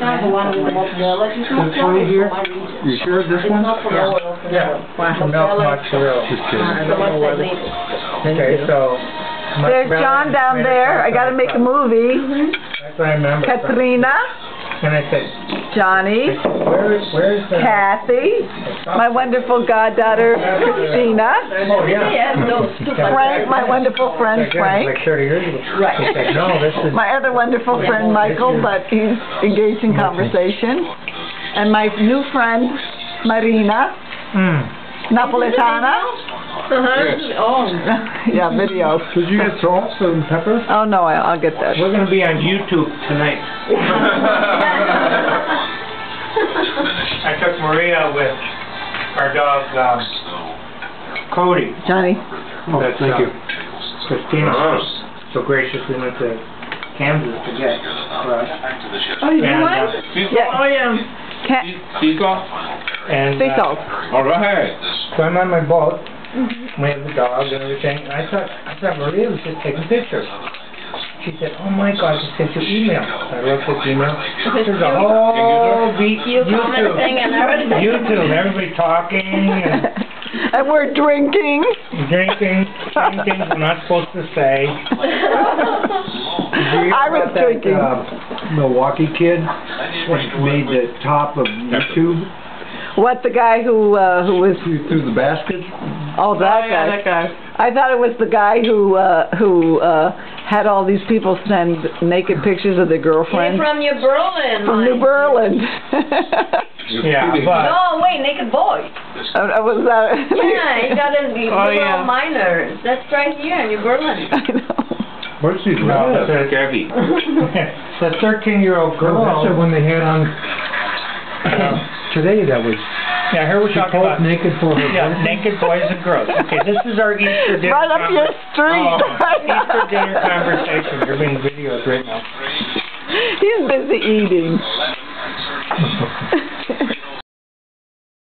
Not the one with the mozzarella, it's not This one for here? my region. You sure this It's one? not for Yeah. oil, Yeah, oil. milk mozzarella. Just kidding. I The don't know ones that whether- it. Okay, so. There's John down there. I gotta make a top. movie. That's what I remember. Katrina, And I say? Johnny, where is, where is the? Kathy, my wonderful goddaughter Christina, Oh, yeah. Yeah. Frank, my wonderful friend Frank, Like thirty years ago. Right. Said, no, this is. my other wonderful friend Michael, but he's engaged in conversation, and my new friend Marina Mm. Napolitana. Uh-huh. Oh. yeah, videos. Did you get salt and pepper? Oh no, I- I'll get that. We're gonna be on YouTube tonight. I took Maria with our dog, um, Cody. Johnny, Oh, That's, thank uh, you. Christina so graciously went to Kansas to get for us. oh you And, want? uh, Yeah. Oh, yeah. Can't, Speak off. And, sea uh, salt. All right. so I'm on my boat, we have the dog and everything, and I thought, I thought Maria was just taking pictures. She said, oh my God, she sent you email. I looked at the email, there's a whole beat, You YouTube. commenting and everything. YouTube, everybody talking and and we're drinking. drinking, saying things we're not supposed to say. I was that, drinking. uh, Milwaukee kid that made the top of YouTube What the guy who uh, who was? through through the basket. Oh, that guy. that guy. I thought it was the guy who uh, who uh, had all these people send naked pictures of their He's girlfriends from New Berlin. from New. Berlin. Yeah, but, No, wait, Naked Boy. Uh, was that? Yeah, he got a New Oh, Berlin yeah. minor. That's right here, in New Berlin. I know. Where's he no, live? the, Gabby. the thirteen-year-old girl. That's the one they had on uh, today that was, Yeah, here we're she talking about. naked for her Yeah, birthday. naked boys and girls. Okay, this is our Easter dinner. Right up your street. Oh, Easter dinner conversation. You're being videoed right now. He's busy eating.